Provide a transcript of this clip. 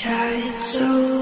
tried so